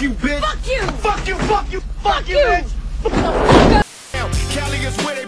Fuck you, bitch. Fuck you! Fuck you, fuck you, fuck you, you. bitch. Cali is where they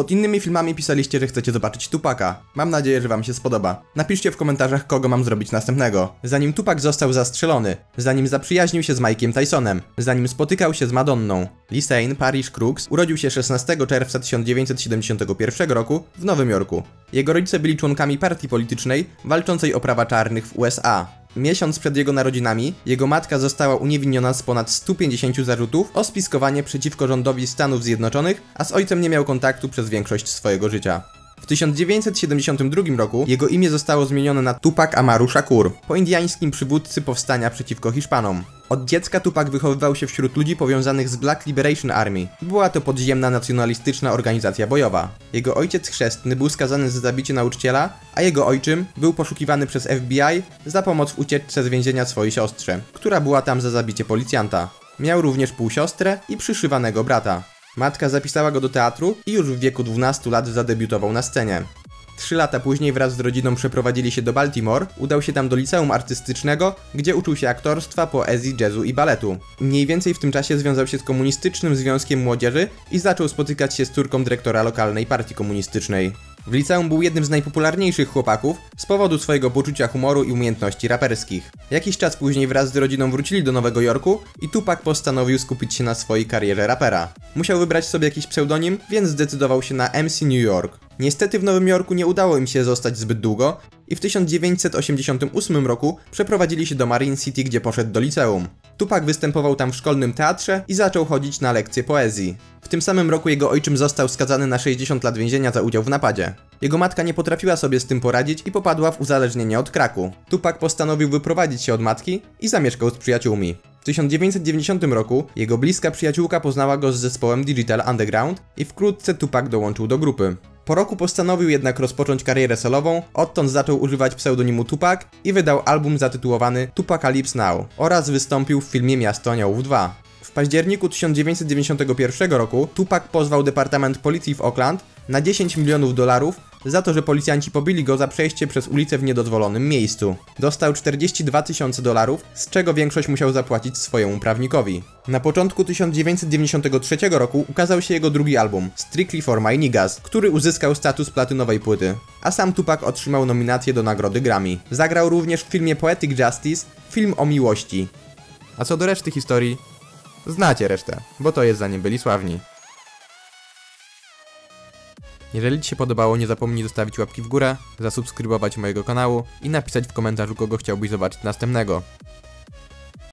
Pod innymi filmami pisaliście, że chcecie zobaczyć Tupaka. Mam nadzieję, że wam się spodoba. Napiszcie w komentarzach, kogo mam zrobić następnego. Zanim Tupak został zastrzelony, zanim zaprzyjaźnił się z Mike'iem Tysonem, zanim spotykał się z Madonną. Sane Parish Crooks urodził się 16 czerwca 1971 roku w Nowym Jorku. Jego rodzice byli członkami partii politycznej walczącej o prawa czarnych w USA. Miesiąc przed jego narodzinami, jego matka została uniewinniona z ponad 150 zarzutów o spiskowanie przeciwko rządowi Stanów Zjednoczonych, a z ojcem nie miał kontaktu przez większość swojego życia. W 1972 roku jego imię zostało zmienione na Tupac Amaru Shakur, po indiańskim przywódcy powstania przeciwko Hiszpanom. Od dziecka Tupac wychowywał się wśród ludzi powiązanych z Black Liberation Army. Była to podziemna nacjonalistyczna organizacja bojowa. Jego ojciec chrzestny był skazany za zabicie nauczyciela, a jego ojczym był poszukiwany przez FBI za pomoc w ucieczce z więzienia swojej siostrze, która była tam za zabicie policjanta. Miał również półsiostrę i przyszywanego brata. Matka zapisała go do teatru i już w wieku 12 lat zadebiutował na scenie. Trzy lata później wraz z rodziną przeprowadzili się do Baltimore, udał się tam do liceum artystycznego, gdzie uczył się aktorstwa, poezji, jazzu i baletu. Mniej więcej w tym czasie związał się z komunistycznym związkiem młodzieży i zaczął spotykać się z córką dyrektora lokalnej partii komunistycznej. W liceum był jednym z najpopularniejszych chłopaków z powodu swojego poczucia humoru i umiejętności raperskich. Jakiś czas później wraz z rodziną wrócili do Nowego Jorku i Tupac postanowił skupić się na swojej karierze rapera. Musiał wybrać sobie jakiś pseudonim, więc zdecydował się na MC New York. Niestety w Nowym Jorku nie udało im się zostać zbyt długo i w 1988 roku przeprowadzili się do Marine City, gdzie poszedł do liceum. Tupac występował tam w szkolnym teatrze i zaczął chodzić na lekcje poezji. W tym samym roku jego ojczym został skazany na 60 lat więzienia za udział w napadzie. Jego matka nie potrafiła sobie z tym poradzić i popadła w uzależnienie od kraku. Tupac postanowił wyprowadzić się od matki i zamieszkał z przyjaciółmi. W 1990 roku jego bliska przyjaciółka poznała go z zespołem Digital Underground i wkrótce Tupac dołączył do grupy. Po roku postanowił jednak rozpocząć karierę solową, odtąd zaczął używać pseudonimu Tupac i wydał album zatytułowany Tupacalypse Now oraz wystąpił w filmie Miasto Aniołów 2. W październiku 1991 roku Tupac pozwał Departament Policji w Oakland na 10 milionów dolarów za to, że policjanci pobili go za przejście przez ulicę w niedozwolonym miejscu. Dostał 42 tysiące dolarów, z czego większość musiał zapłacić swojemu prawnikowi. Na początku 1993 roku ukazał się jego drugi album, Strictly for My Niggas, który uzyskał status platynowej płyty, a sam Tupac otrzymał nominację do nagrody Grammy. Zagrał również w filmie Poetic Justice, film o miłości. A co do reszty historii, znacie resztę, bo to jest za nim byli sławni. Jeżeli Ci się podobało, nie zapomnij zostawić łapki w górę, zasubskrybować mojego kanału i napisać w komentarzu, kogo chciałbyś zobaczyć następnego.